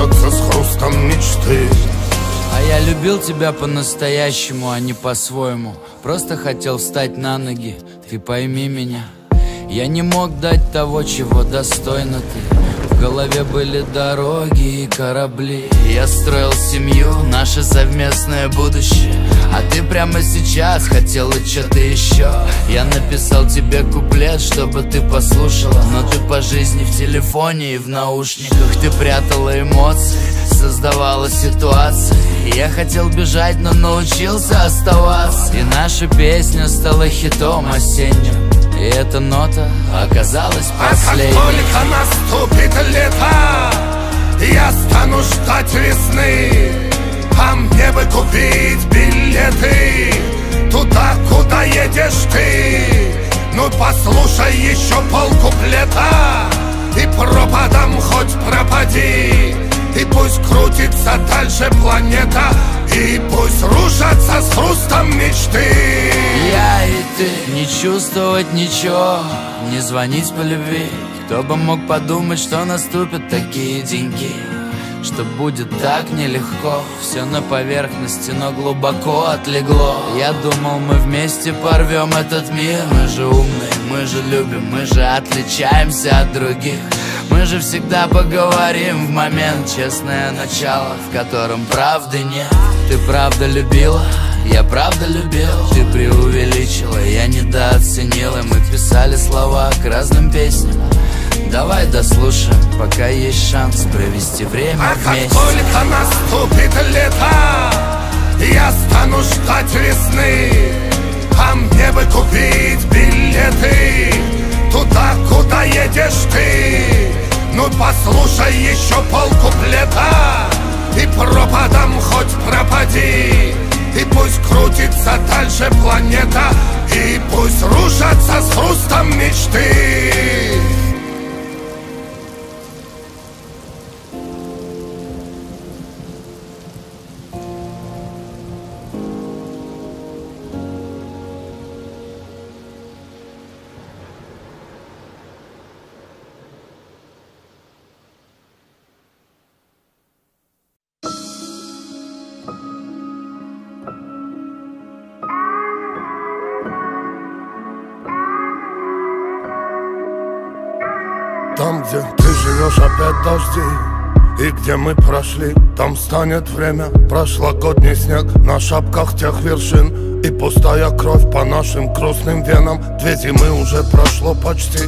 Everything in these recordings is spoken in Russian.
Рушатся с хрустом мечты. А я любил тебя по-настоящему, а не по-своему. Просто хотел встать на ноги, ты пойми меня. Я не мог дать того, чего достойна ты В голове были дороги и корабли. Я строил семью, наше совместное будущее. А ты прямо сейчас хотела что-то еще Я написал тебе куплет, чтобы ты послушала. Но ты по жизни в телефоне и в наушниках. Ты прятала эмоции создавала ситуации. Я хотел бежать, но научился оставаться. И наша песня стала хитом осенним И эта нота оказалась последней. А как только наступит лето. Я стану ждать весны. А мне бы купить билеты? Туда, куда едешь ты? Ну послушай еще полкуплета И пропадом хоть пропади. И пусть крутится дальше планета И пусть рушатся с хрустом мечты. Я и ты. Не чувствовать ничего Не звонить по любви. Кто бы мог подумать, что наступят такие деньги? Что будет так нелегко. Все на поверхности, но глубоко отлегло. Я думал, мы вместе порвем этот мир. Мы же умные, мы же любим, мы же отличаемся от других Мы же всегда поговорим в момент Честное начало, в котором правды нет. Ты правда любила? Я правда любил, ты преувеличила, я недооценил. И мы писали слова к разным песням. Давай дослушаем, пока есть шанс провести время А как вместе только наступит лето Я стану ждать весны. А мне бы купить билеты Туда, куда едешь ты Ну послушай еще полкуплета И пропадом хоть пропади. И пусть крутится дальше планета И пусть рушатся с хрустом мечты Там, где ты живешь, опять дожди. И где мы прошли, там станет время. Прошлогодний снег на шапках тех вершин. И пустая кровь по нашим грустным венам. Две зимы уже прошло почти.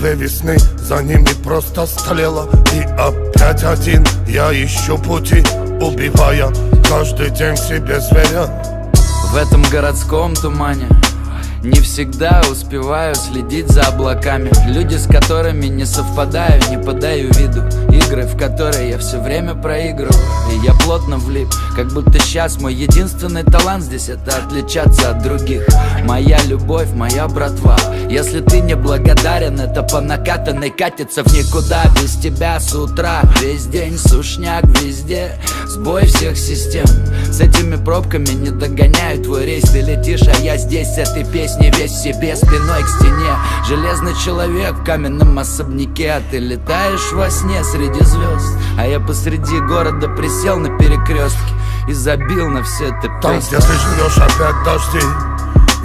Две весны, за ними просто столело И опять один я ищу пути Убивая каждый день себе зверя. В этом городском тумане не всегда успеваю следить за облаками. Люди, с которыми не совпадаю, не подаю виду. Игры, в которые я все время проигрываю. И я плотно влип, как будто сейчас мой единственный талант здесь Это отличаться от других. Моя любовь, моя братва. Если ты не благодарен, это по накатанной катится в никуда. Без тебя с утра, весь день сушняк везде. Сбой всех систем. С этими пробками не догоняю твой рейс. Ты летишь, а я здесь с этой песней Весь в себе спиной к стене. Железный человек в каменном особняке. А ты летаешь во сне среди звезд. А я посреди города присел на перекрестке И забил на все это Там, где ты живешь, опять дожди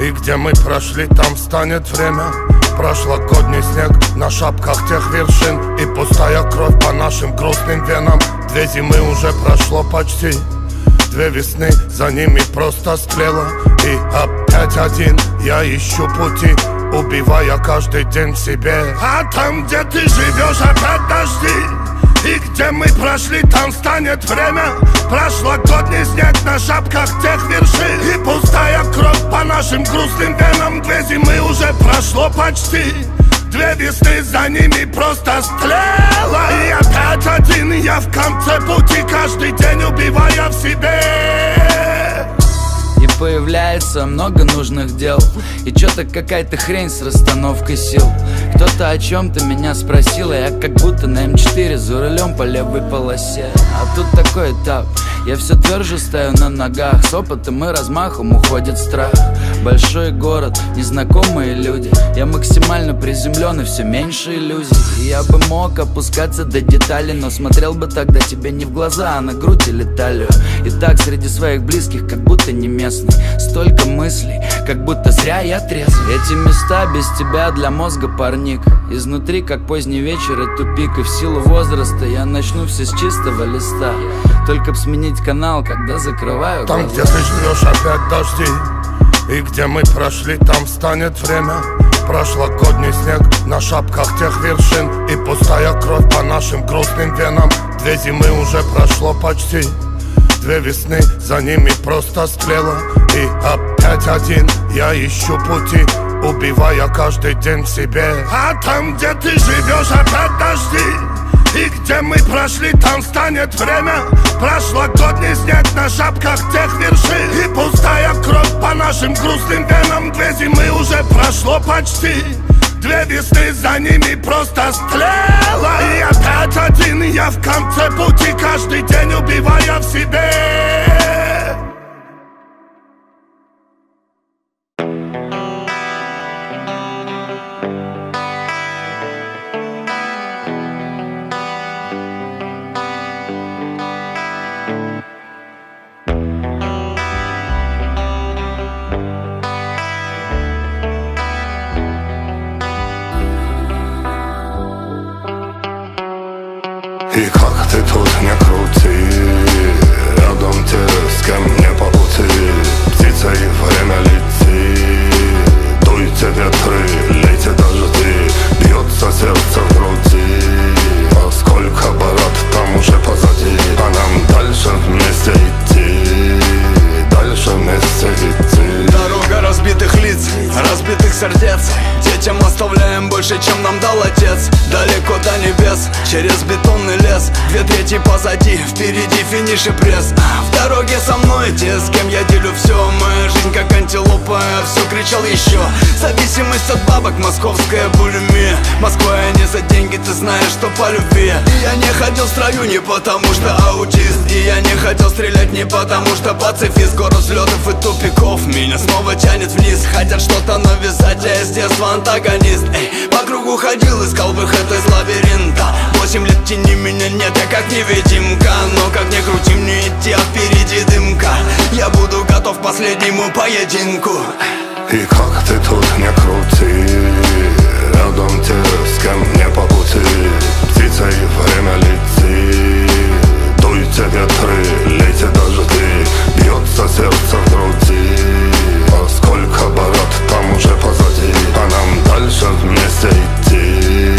И где мы прошли, там станет время. Прошлогодний снег на шапках тех вершин И пустая кровь по нашим грустным венам. Две зимы уже прошло почти Две весны, за ними просто стрела И опять один я ищу пути Убивая каждый день себе. А там, где ты живешь, опять дожди. И где мы прошли, там станет время. Прошлогодний снег на шапках тех вершин. И пустая кровь по нашим грустным венам. Две зимы уже прошло почти. Две весны за ними просто стрела. И опять один я в конце пути Каждый день убивая в себе появляется много нужных дел. И чё-то какая-то хрень с расстановкой сил. Кто-то о чем-то меня спросил, а я как будто на М4 за рулем по левой полосе. А тут такой этап я все тверже стою на ногах С опытом и размахом уходит страх. Большой город, незнакомые люди Я максимально приземлен и все меньше иллюзий. Я бы мог опускаться до деталей Но смотрел бы тогда тебе не в глаза, а на грудь или талию. И так среди своих близких, как будто не местный. Столько мыслей, как будто зря я трезв Эти места без тебя для мозга парник. Изнутри, как поздний вечер и тупик. И в силу возраста я начну все с чистого листа Только б сменить канал, когда закрываю глаза. Там, где ты ждешь опять дожди И где мы прошли, там станет время. Прошлогодний снег на шапках тех вершин И пустая кровь по нашим грустным венам. Две зимы уже прошло почти Две весны за ними просто стрела И опять один я ищу пути Убивая каждый день в себе. А там, где ты живешь, опять дожди и где мы прошли, там станет время. Прошлогодний снег на шапках тех вершин. И пустая кровь по нашим грустным венам. Две зимы уже прошло почти. Две весны за ними просто стрела. И опять один я в конце пути Каждый день убивая в себе дальше, чем нам дал отец Далеко до небес, через бит финиш и пресс. В дороге со мной те, с кем я делю все Моя жизнь как антилопа, все кричал еще Зависимость от бабок, московская булимия Москва я не за деньги, ты знаешь, что по любви. И я не ходил в строю не потому что аутист. И я не хотел стрелять не потому что пацифист. Город взлетов и тупиков, меня снова тянет вниз. Хотят что-то навязать, я с детства антагонист. Эй, По кругу ходил, искал выход из лабиринта Восемь лет тени меня нет, я как невидимка Но как не крути мне идти, а впереди дымка. Я буду готов к последнему поединку. И как ты тут не крути Рядом те, с кем мне по пути Птица и время летит Дуйте ветры, лейте дожди. Бьется сердце в груди А сколько бород там уже позади. А нам дальше вместе идти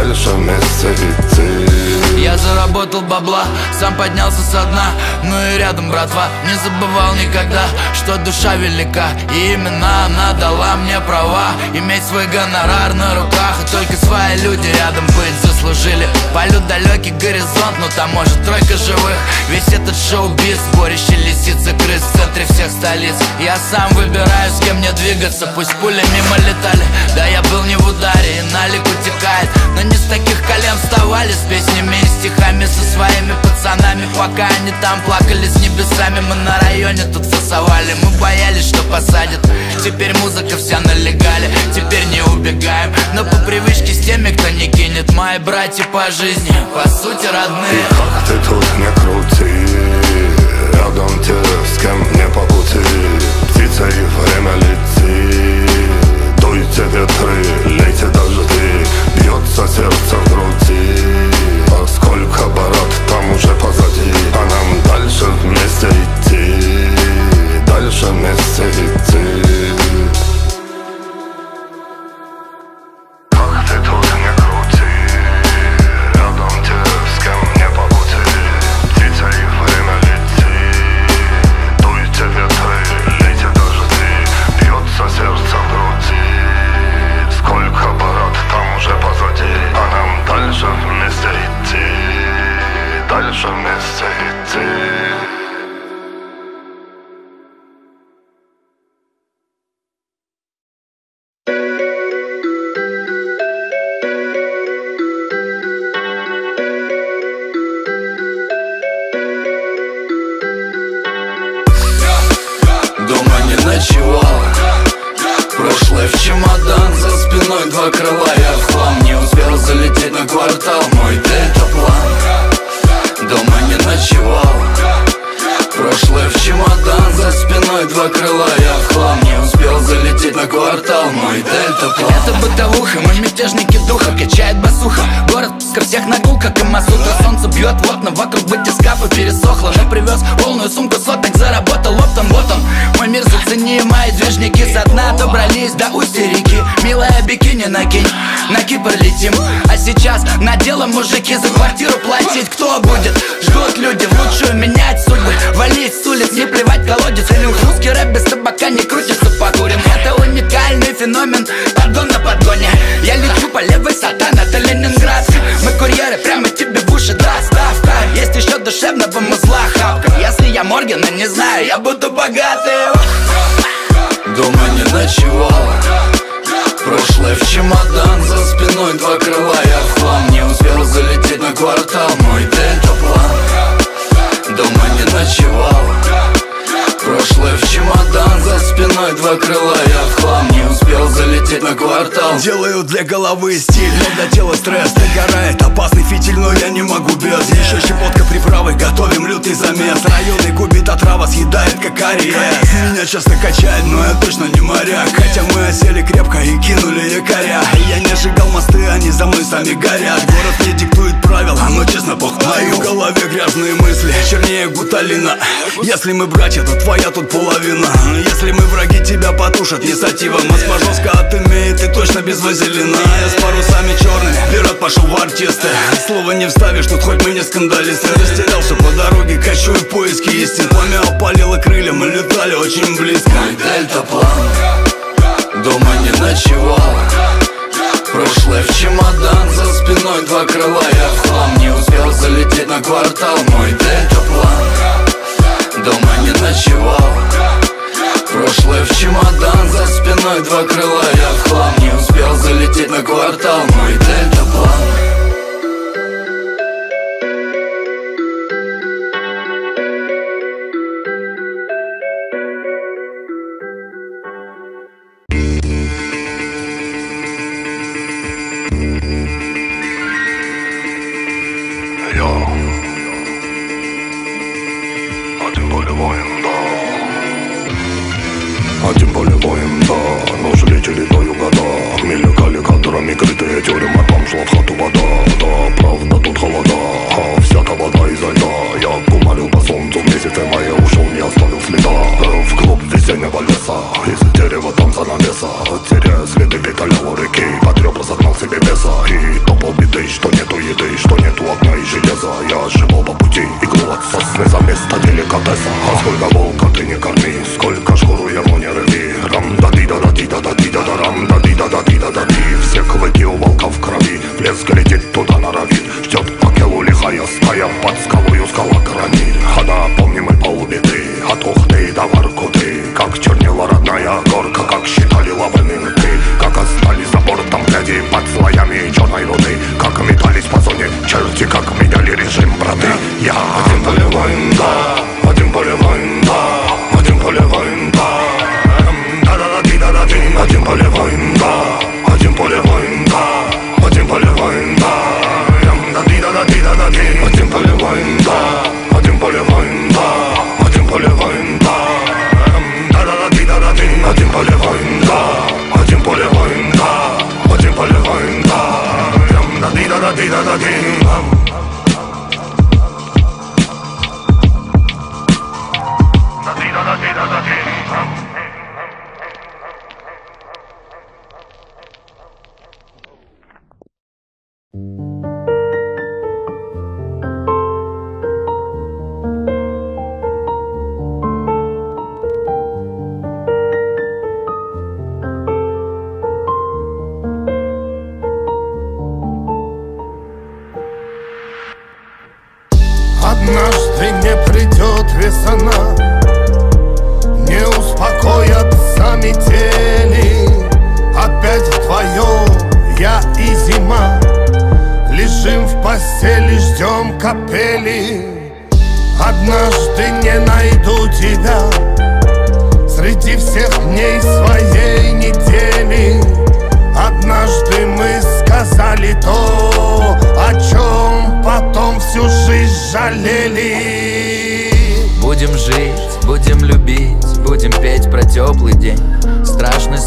дальше заработал бабла, сам поднялся со дна. Ну и рядом братва, не забывал никогда Что душа велика, и именно она дала мне права Иметь свой гонорар на руках. И только свои люди рядом быть заслужили. Полют далекий горизонт, но там может тройка живых. Весь этот шоу-биз, сборище лисицы крыс В центре всех столиц. Я сам выбираю, с кем мне двигаться Пусть пули мимо летали, да я был не в ударе И налик утекает, но не с таких колен вставали С песнями и стихами со своими пацанами. Пока они там плакали с небесами Мы на районе тут фасовали Мы боялись, что посадят. Теперь музыка вся налегали Теперь не убегаем. Но по привычке с теми, кто не кинет Мои братья по жизни, по сути родные. И как ты тут не крути Рядом те, с кем не по пути. Птица и время летит. Дуйте ветры, лейте дожди Бьется сердце в груди Сколько бород там уже позади А нам дальше вместе идти Дальше вместе идти Мои движники Со дна добрались до устья реки Милая бикини накинь, на Кипр летим. А сейчас на дело мужики За квартиру платить. Кто будет? Ждут люди в лучшую менять судьбы. Валить с улиц, не плевать колодец. Или русский рэп без табака не крутится покурим. Это уникальный феномен Подгон на подгоне. Я лечу по левой сатан, это Ленинград. Мы курьеры, прямо тебе в уши доставка Есть еще душевного музла хапка Если я Моргана, не знаю, я буду богатым Дома не ночевал Прошлое в чемодан За спиной два крыла, я в хлам Не успел залететь на квартал. Мой дельтаплан Дома не ночевал Прошлое в чемодан За спиной два крыла, я в хлам Не успел залететь на квартал. Делаю для головы стиль, но для тела стресс. Догорает опасный фитиль, но я не могу без. Еще щепотка приправы, готовим лютый замес. Районный кубит отрава съедает как ариес. Меня часто качает, но я точно не моряк. Хотя мы осели крепко и кинули якоря. Я не сжигал мосты, они за мной сами горят. Город мне диктует правила, но честно бог в моей голове грязные мысли Чернее гуталина. Если мы братья, то твоя тут половина. Если мы враги, тебя потушат. Не сатива Москва жестко отымеет и точно без вазелина. Я с парусами черными, вперед пошел в артисты. Слова не вставишь, тут хоть мы не скандалисты. Растерялся по дороге, качу в поиске истин Пламя опалило крылья, мы летали очень близко. Мой дельтаплан Дома не ночевал. Прошлое в чемодан За спиной два крыла, я в хлам. Не успел залететь на квартал Мой дельтаплан Дома не ночевал Прошлое в чемодан За спиной два крыла, я в хлам Не успел залететь на квартал. Мой дельтаплан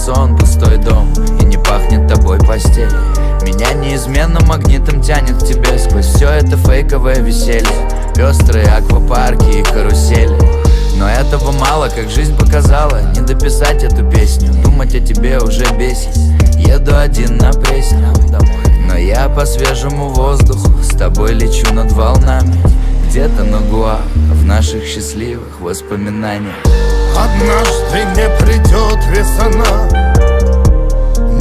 сон, пустой дом, и не пахнет тобой постель. Меня неизменно магнитом тянет к тебе Сквозь все это фейковое веселье. Пестрые аквапарки и карусели но этого мало, как жизнь показала. Не дописать эту песню, думать о тебе уже бесит. Еду один на пресне Но я по свежему воздуху С тобой лечу над волнами. Где-то на Гуа В наших счастливых воспоминаниях Однажды не придет весна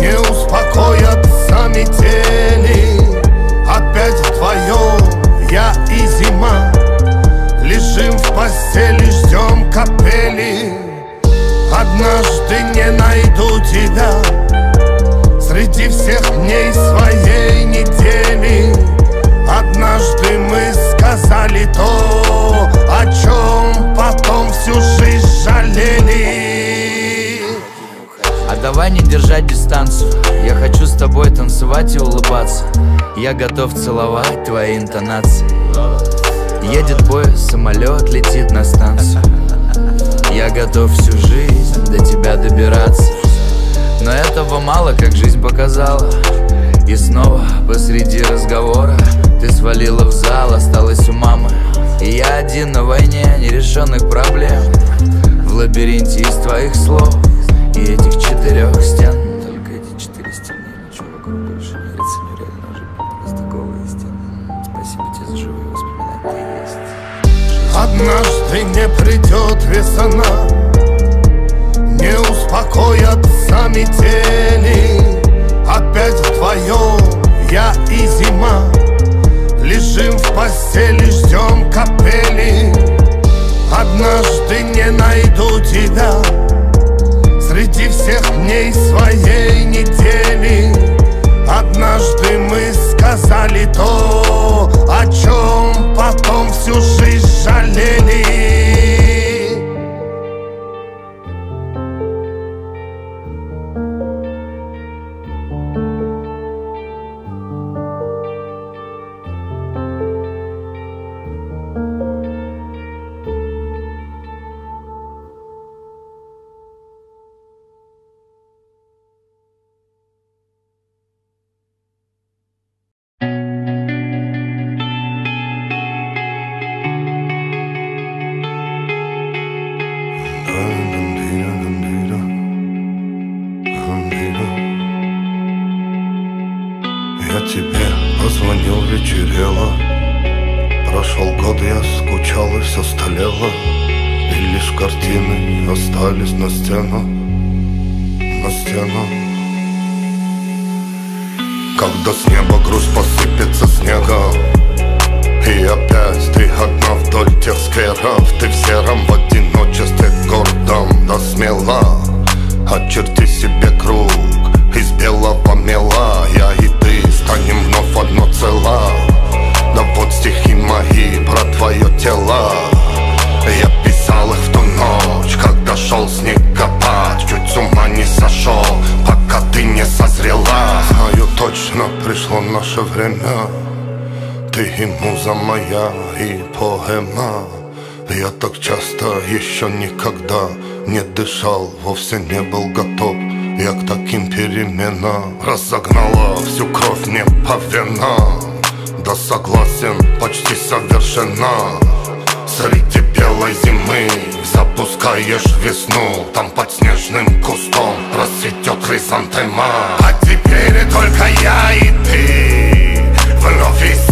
Не успокоятся метели Опять вдвоем я и зима Лежим в постели, ждем капели. Однажды не найду тебя Среди всех дней своей недели. Однажды мы сказали то, давай не держать дистанцию. Я хочу с тобой танцевать и улыбаться. Я готов целовать твои интонации. Едет поезд, самолет летит на станцию. Я готов всю жизнь до тебя добираться. Но этого мало, как жизнь показала. И снова посреди разговора Ты свалила в зал, осталась у мамы. И я один на войне нерешенных проблем. В лабиринте из твоих слов И этих четырех стен. Только эти четыре стены, ничего вокруг больше не верится. Нереально уже просто голые стены. Спасибо тебе за живые воспоминания. Однажды не придет весна Не успокоятся метели Опять вдвоем я и зима Лежим в постели, ждем капели. Однажды не найду тебя Среди всех дней своей недели Однажды мы сказали то, о чем потом всю жизнь жалели все столело И лишь картины остались на стену На стену Когда с неба грусть посыпется снегом И опять ты одна вдоль тех скверов Ты в сером в одиночестве и муза моя, и поэма. Я так часто еще никогда не дышал Вовсе не был готов. Я к таким переменам Разогнала всю кровь мне по венам Да согласен, почти совершенно Среди белой зимы запускаешь весну Там под снежным кустом расцветет хризантема. А теперь только я и ты Вновь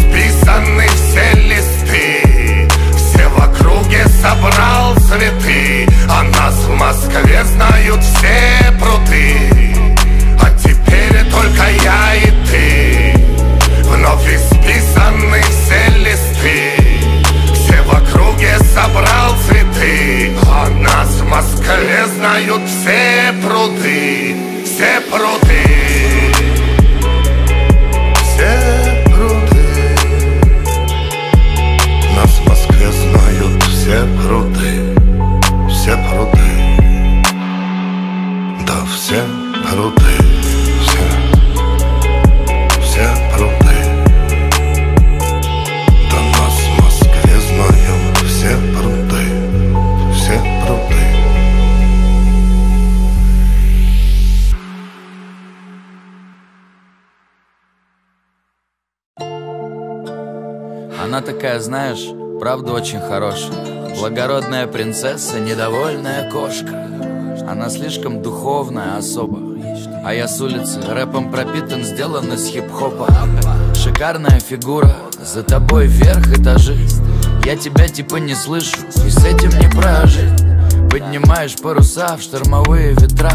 исписаны все листы Все в округе собрал цветы А нас в Москве знают все пруды А теперь только я и ты. Вновь исписаны все листы Все в округе собрал цветы А нас в Москве знают все пруды Все пруды брудны Да все брудны Все. Все брудны Да нас в Москве знают Все бруды Все бруды Она такая, знаешь, правда очень хорошая. Благородная принцесса, недовольная кошка. Она слишком духовная особа. А я с улицы рэпом пропитан, сделан из хип-хопа. Шикарная фигура, за тобой вверх этажи. Я тебя типа не слышу, и с этим не прожить. Поднимаешь паруса в штормовые ветра.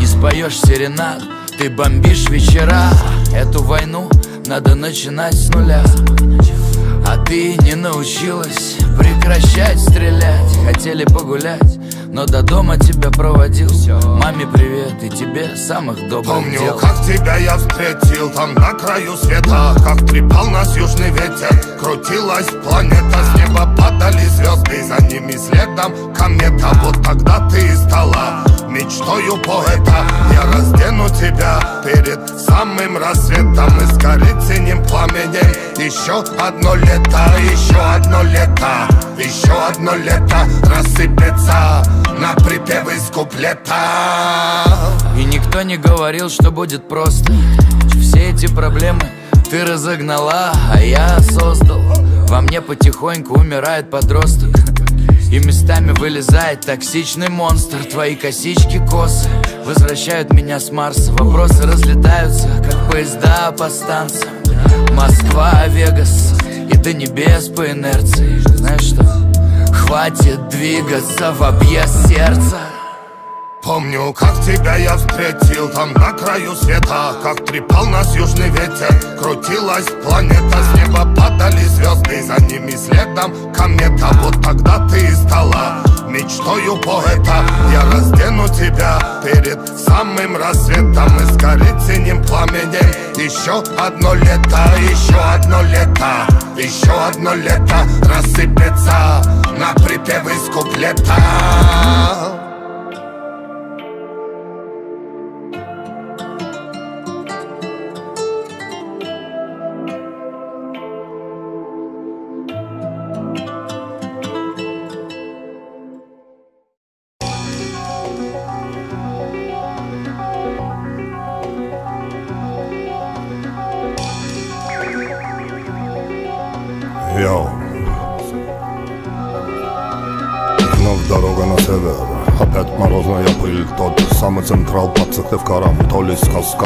Не споешь серенад, ты бомбишь вечера. Эту войну надо начинать с нуля а ты не научилась прекращать стрелять. Хотели погулять, но до дома тебя проводил. Маме привет и тебе самых добрых Помню, дел. как тебя я встретил там на краю света. Как трепал нас южный ветер Крутилась планета, с неба падали звезды За ними следом комета. Вот тогда ты и стала мечтою поэта. Я раздену тебя перед самым рассветом И сгорит синим пламенем Еще одно лето, еще одно лето Еще одно лето рассыпется На припев из куплета. И никто не говорил, что будет просто. Все эти проблемы ты разогнала, а я создал. Во мне потихоньку умирает подросток и местами вылезает токсичный монстр. Твои косички косы Возвращают меня с Марса. Вопросы разлетаются, как поезда по станциям. Москва, Вегас И до небес по инерции. Знаешь что? Хватит двигаться в объезд сердца Помню, как тебя я встретил там на краю света. Как трепал нас южный ветер Крутилась планета, с неба падали звезды За ними следом комета. Вот тогда ты и стала мечтою поэта. Я раздену тебя перед самым рассветом И сгорит синим пламенем. Еще одно лето, еще одно лето Еще одно лето рассыпется На припев из куплета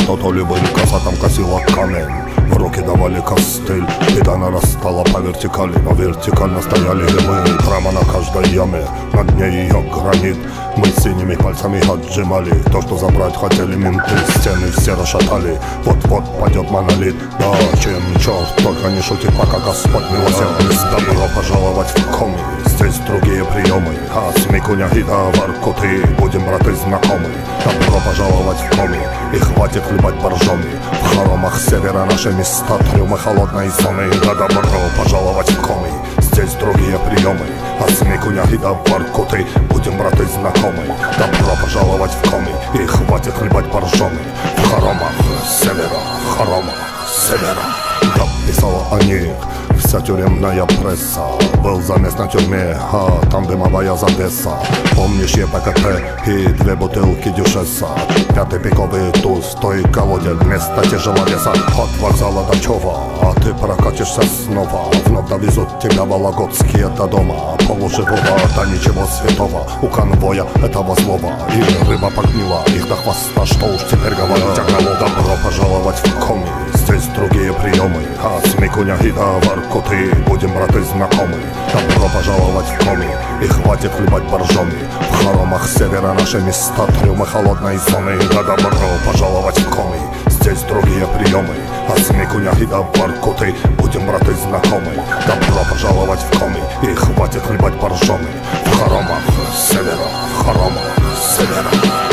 ли сказка, то, то ли быль Коса там косила камень В руки давали костыль Беда нарастала по вертикали Но вертикально стояли и мы Прямо на каждой яме На дне ее гранит Мы синими пальцами отжимали То, что забрать хотели менты Стены все расшатали Вот-вот падет монолит Да, чем черт только не шутит Пока Господь милосердный Добро пожаловать в коми Здесь другие приемы А с Микуня и до Воркуты. Будем браты знакомы Добро пожаловать в коми И хватит хлебать боржоми. В хоромах севера наши места. Трюмы холодной зоны. Да добро пожаловать в коми Здесь другие приемы А с Микуня и до Воркуты. Будем браты знакомы Добро пожаловать в коми И хватит хлебать боржоми. В хоромах севера. В хоромах севера Да писала о них. Вся тюремная пресса. Был замес на тюрьме, а там дымовая завеса. Помнишь ЕПКТ и две бутылки дюшеса? Пятый пиковый туз, той колоде вместо тяжеловеса. От вокзала до Чова, а ты прокатишься снова. Вновь довезут тебя Вологодские до дома. Полуживого, да ничего святого. У конвоя этого злого. И рыба погнила их до хвоста. Что уж теперь говорить о кого Добро пожаловать в коми здесь другие приемы А с смекуня и до наворкуты Будем браты знакомы. Добро пожаловать в коми И хватит хлебать боржоми. В хоромах севера наши места Трюмы холодной зоны. Да добро пожаловать в коми Здесь другие приемы А с смекуня и до наворкуты Будем браты знакомы. Добро пожаловать в коми И хватит хлебать боржоми. В хоромах севера В хоромах севера.